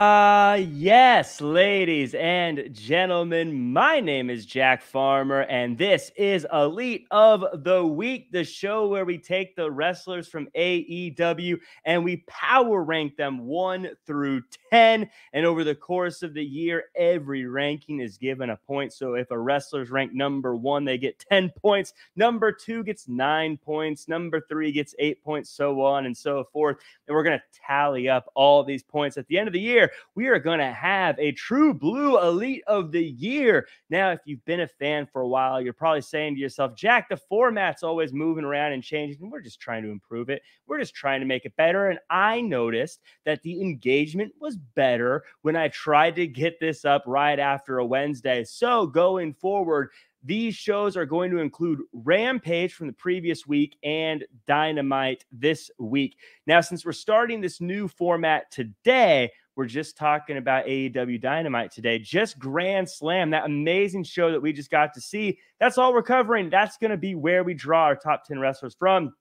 Uh, yes, ladies and gentlemen, my name is Jack Farmer, and this is Elite of the Week, the show where we take the wrestlers from AEW and we power rank them one through 10. And over the course of the year, every ranking is given a point. So if a wrestler's ranked number one, they get 10 points, number two gets nine points, number three gets eight points, so on and so forth. And we're going to tally up all these points at the end of the year year, we are going to have a true blue elite of the year. Now, if you've been a fan for a while, you're probably saying to yourself, Jack, the format's always moving around and changing. And we're just trying to improve it. We're just trying to make it better. And I noticed that the engagement was better when I tried to get this up right after a Wednesday. So going forward, these shows are going to include Rampage from the previous week and Dynamite this week. Now, since we're starting this new format today, we're just talking about AEW Dynamite today. Just Grand Slam, that amazing show that we just got to see. That's all we're covering. That's going to be where we draw our top 10 wrestlers from.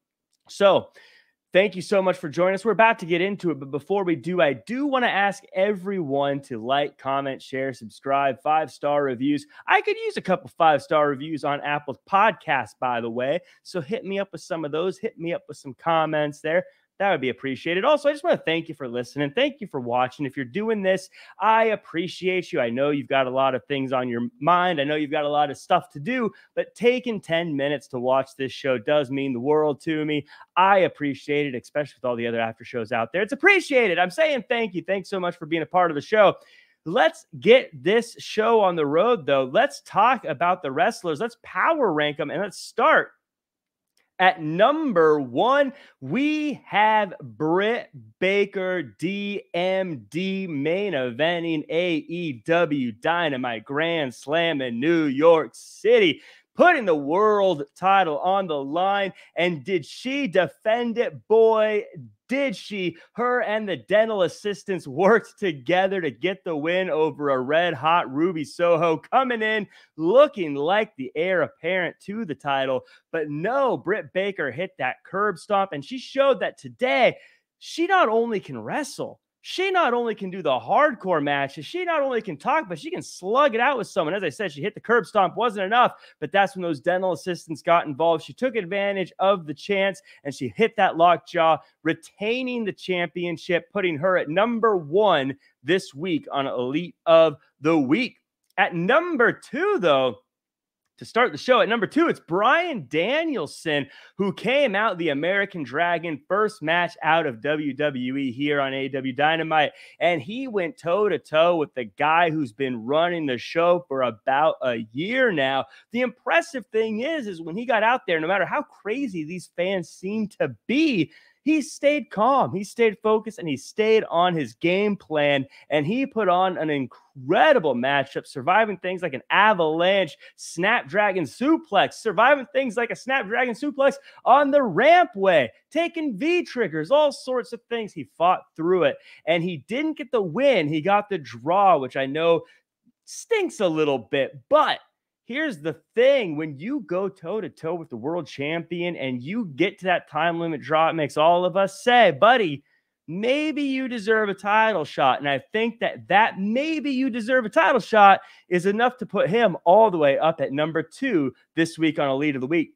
So, Thank you so much for joining us. We're about to get into it, but before we do, I do want to ask everyone to like, comment, share, subscribe, five star reviews. I could use a couple five star reviews on Apple's podcast, by the way. So hit me up with some of those. Hit me up with some comments there that would be appreciated. Also, I just want to thank you for listening. Thank you for watching. If you're doing this, I appreciate you. I know you've got a lot of things on your mind. I know you've got a lot of stuff to do, but taking 10 minutes to watch this show does mean the world to me. I appreciate it, especially with all the other after shows out there. It's appreciated. I'm saying thank you. Thanks so much for being a part of the show. Let's get this show on the road, though. Let's talk about the wrestlers. Let's power rank them and let's start at number one, we have Britt Baker, DMD, main eventing AEW Dynamite Grand Slam in New York City putting the world title on the line. And did she defend it? Boy, did she? Her and the dental assistants worked together to get the win over a red hot Ruby Soho coming in looking like the heir apparent to the title. But no, Britt Baker hit that curb stomp, and she showed that today she not only can wrestle, she not only can do the hardcore matches, she not only can talk, but she can slug it out with someone. As I said, she hit the curb stomp, wasn't enough, but that's when those dental assistants got involved. She took advantage of the chance and she hit that lockjaw, retaining the championship, putting her at number one this week on Elite of the Week. At number two, though, to start the show at number two, it's Bryan Danielson, who came out the American Dragon first match out of WWE here on AEW Dynamite. And he went toe to toe with the guy who's been running the show for about a year now. The impressive thing is, is when he got out there, no matter how crazy these fans seem to be, he stayed calm, he stayed focused, and he stayed on his game plan. And he put on an incredible matchup, surviving things like an avalanche, snapdragon suplex, surviving things like a snapdragon suplex on the rampway, taking V triggers, all sorts of things. He fought through it, and he didn't get the win. He got the draw, which I know stinks a little bit, but Here's the thing when you go toe to toe with the world champion and you get to that time limit draw, it makes all of us say, buddy, maybe you deserve a title shot. And I think that that maybe you deserve a title shot is enough to put him all the way up at number two this week on Elite of the Week.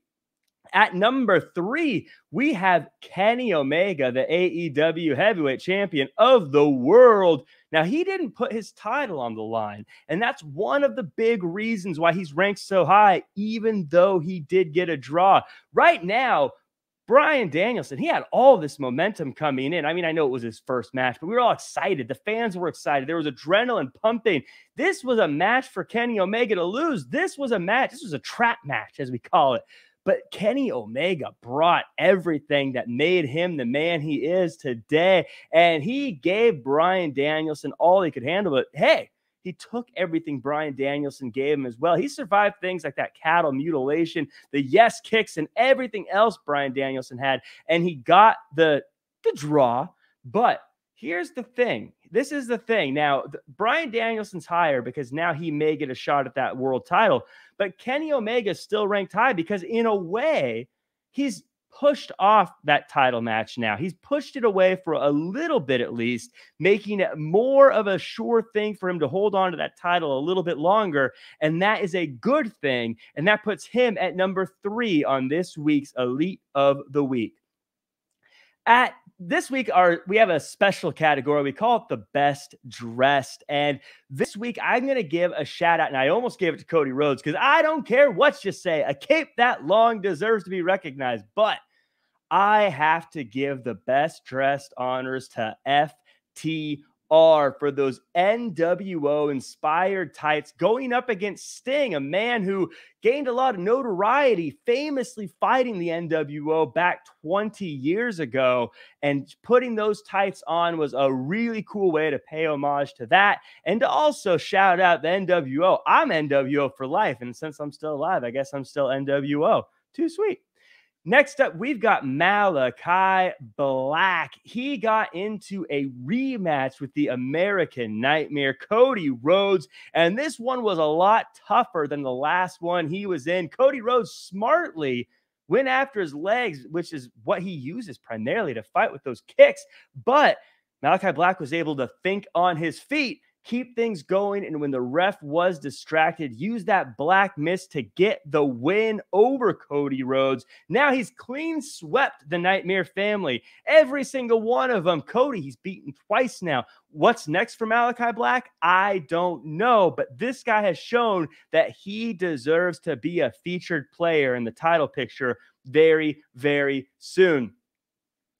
At number three, we have Kenny Omega, the AEW heavyweight champion of the world. Now, he didn't put his title on the line, and that's one of the big reasons why he's ranked so high, even though he did get a draw. Right now, Bryan Danielson, he had all this momentum coming in. I mean, I know it was his first match, but we were all excited. The fans were excited. There was adrenaline pumping. This was a match for Kenny Omega to lose. This was a match. This was a trap match, as we call it. But Kenny Omega brought everything that made him the man he is today. And he gave Bryan Danielson all he could handle. But hey, he took everything Bryan Danielson gave him as well. He survived things like that cattle mutilation, the yes kicks, and everything else Bryan Danielson had. And he got the, the draw. But here's the thing this is the thing. Now, Bryan Danielson's higher because now he may get a shot at that world title. But Kenny Omega is still ranked high because, in a way, he's pushed off that title match now. He's pushed it away for a little bit at least, making it more of a sure thing for him to hold on to that title a little bit longer. And that is a good thing. And that puts him at number three on this week's Elite of the Week. At this week our we have a special category we call it the best dressed and this week i'm going to give a shout out and i almost gave it to cody rhodes because i don't care what you say a cape that long deserves to be recognized but i have to give the best dressed honors to ft are for those NWO inspired tights going up against Sting, a man who gained a lot of notoriety, famously fighting the NWO back 20 years ago. And putting those tights on was a really cool way to pay homage to that and to also shout out the NWO. I'm NWO for life. And since I'm still alive, I guess I'm still NWO. Too sweet. Next up, we've got Malachi Black. He got into a rematch with the American Nightmare, Cody Rhodes, and this one was a lot tougher than the last one he was in. Cody Rhodes smartly went after his legs, which is what he uses primarily to fight with those kicks. But Malachi Black was able to think on his feet keep things going. And when the ref was distracted, use that black mist to get the win over Cody Rhodes. Now he's clean swept the Nightmare family. Every single one of them. Cody, he's beaten twice now. What's next for Malachi Black? I don't know, but this guy has shown that he deserves to be a featured player in the title picture very, very soon.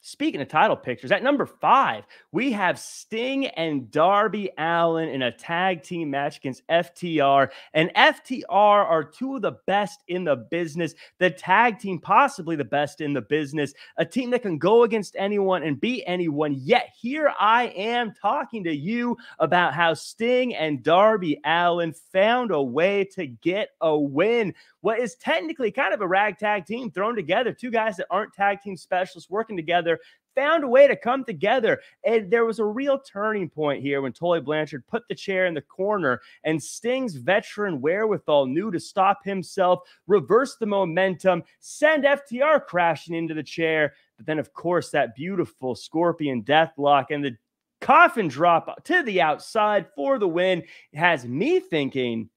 Speaking of title pictures, at number five, we have Sting and Darby Allin in a tag team match against FTR. And FTR are two of the best in the business, the tag team, possibly the best in the business, a team that can go against anyone and beat anyone. Yet here I am talking to you about how Sting and Darby Allin found a way to get a win what is technically kind of a ragtag team thrown together. Two guys that aren't tag team specialists working together found a way to come together. And there was a real turning point here when Tully Blanchard put the chair in the corner and Sting's veteran wherewithal knew to stop himself, reverse the momentum, send FTR crashing into the chair. But then, of course, that beautiful scorpion deathlock and the coffin drop to the outside for the win has me thinking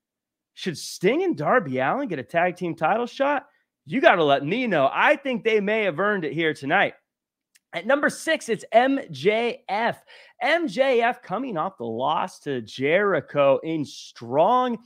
should Sting and Darby Allin get a tag team title shot? You got to let me know. I think they may have earned it here tonight. At number six, it's MJF. MJF coming off the loss to Jericho in strong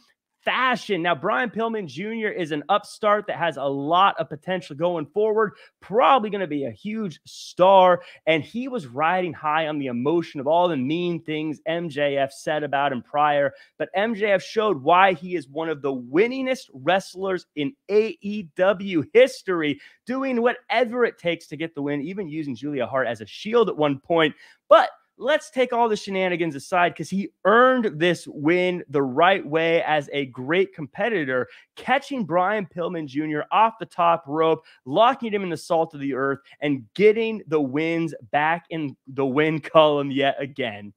fashion. Now, Brian Pillman Jr. is an upstart that has a lot of potential going forward, probably going to be a huge star. And he was riding high on the emotion of all the mean things MJF said about him prior. But MJF showed why he is one of the winningest wrestlers in AEW history, doing whatever it takes to get the win, even using Julia Hart as a shield at one point. But let's take all the shenanigans aside because he earned this win the right way as a great competitor, catching Brian Pillman Jr. off the top rope, locking him in the salt of the earth, and getting the wins back in the win column yet again.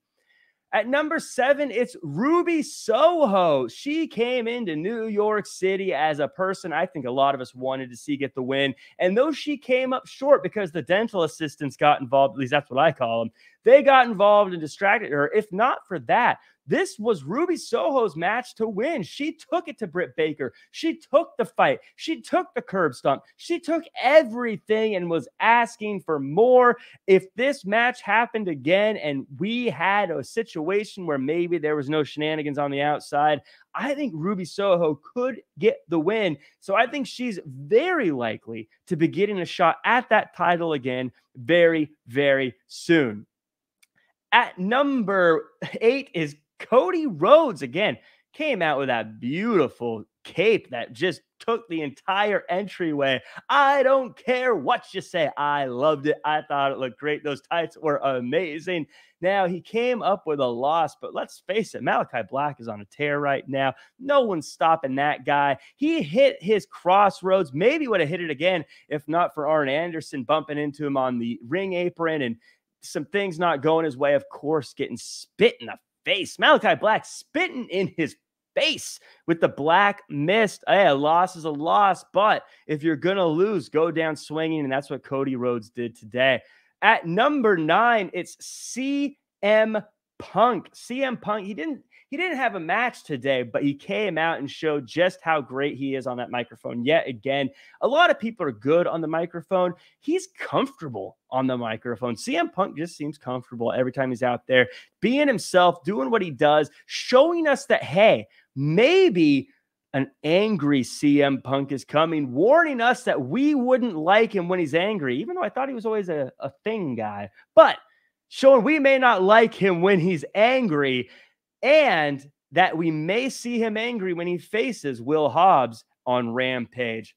At number seven, it's Ruby Soho. She came into New York City as a person I think a lot of us wanted to see get the win. And though she came up short because the dental assistants got involved, at least that's what I call them, they got involved and distracted her. If not for that, this was Ruby Soho's match to win. She took it to Britt Baker. She took the fight. She took the curb stomp. She took everything and was asking for more. If this match happened again and we had a situation where maybe there was no shenanigans on the outside, I think Ruby Soho could get the win. So I think she's very likely to be getting a shot at that title again very, very soon. At number eight is Cody Rhodes again came out with that beautiful cape that just took the entire entryway. I don't care what you say. I loved it. I thought it looked great. Those tights were amazing. Now, he came up with a loss, but let's face it, Malachi Black is on a tear right now. No one's stopping that guy. He hit his crossroads, maybe would have hit it again if not for Arn Anderson bumping into him on the ring apron and some things not going his way. Of course, getting spit in the face. Malachi Black spitting in his face with the black mist. Oh, hey, a loss is a loss, but if you're going to lose, go down swinging. And that's what Cody Rhodes did today. At number nine, it's CM Punk. CM Punk, he didn't he didn't have a match today, but he came out and showed just how great he is on that microphone. Yet again, a lot of people are good on the microphone. He's comfortable on the microphone. CM Punk just seems comfortable every time he's out there, being himself, doing what he does, showing us that, hey, maybe an angry CM Punk is coming, warning us that we wouldn't like him when he's angry, even though I thought he was always a, a thing guy. But showing we may not like him when he's angry, and that we may see him angry when he faces Will Hobbs on Rampage.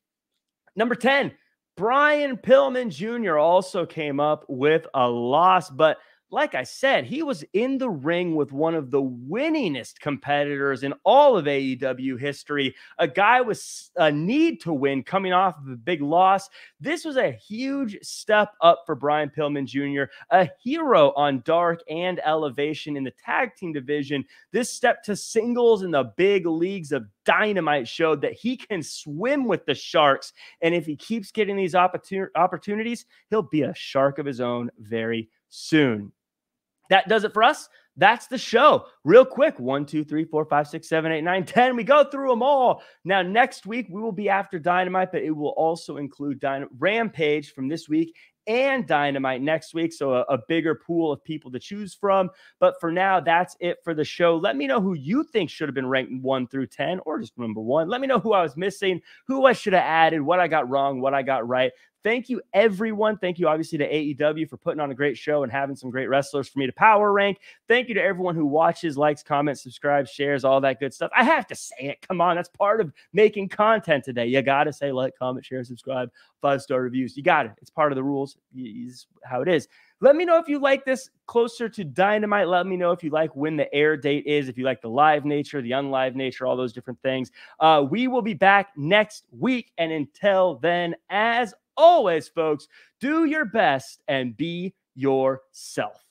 Number 10, Brian Pillman Jr. also came up with a loss, but like I said, he was in the ring with one of the winningest competitors in all of AEW history. A guy with a need to win coming off of a big loss. This was a huge step up for Brian Pillman Jr., a hero on Dark and Elevation in the tag team division. This step to singles in the big leagues of Dynamite showed that he can swim with the Sharks. And if he keeps getting these opportun- opportunities, he'll be a shark of his own very soon. That does it for us. That's the show. Real quick one, two, three, four, five, six, seven, eight, nine, ten. We go through them all. Now, next week, we will be after Dynamite, but it will also include Dyn- Rampage from this week and Dynamite next week. So, a, a, bigger pool of people to choose from. But for now, that's it for the show. Let me know who you think should have been ranked one through 10 or just number one. Let me know who I was missing, who I should have added, what I got wrong, what I got right. Thank you, everyone. Thank you, obviously, to AEW for putting on a great show and having some great wrestlers for me to power rank. Thank you to everyone who watches, likes, comments, subscribes, shares, all that good stuff. I have to say it. Come on. That's part of making content today. You got to say like, comment, share, subscribe, five star reviews. You got it. It's part of the rules. It's how it is. Let me know if you like this closer to Dynamite. Let me know if you like when the air date is, if you like the live nature, the unlive nature, all those different things. Uh, we will be back next week. And until then, as always, folks, do your best and be yourself.